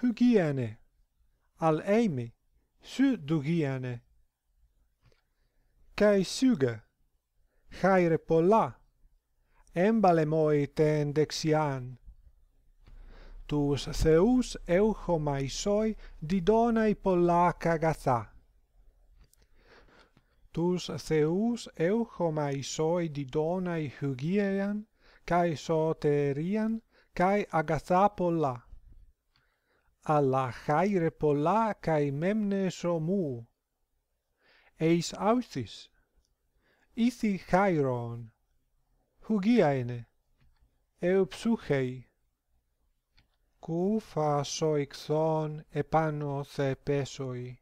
hygiene. Al eimi su dugiene. Kai syge haire polla embale moi ten dexian tus theus euchomai soi didonai polla kagatha tus theus euchomai soi didonai hygiean kai soterian kai agatha polla αλλά χάιρε πολλά καημέμνε σωμού. Εις αύθις, ήθη χάιρον, χουγίαενε, ευψούχεϊ. Κούφα σοικθόν επάνω θε πέσοι.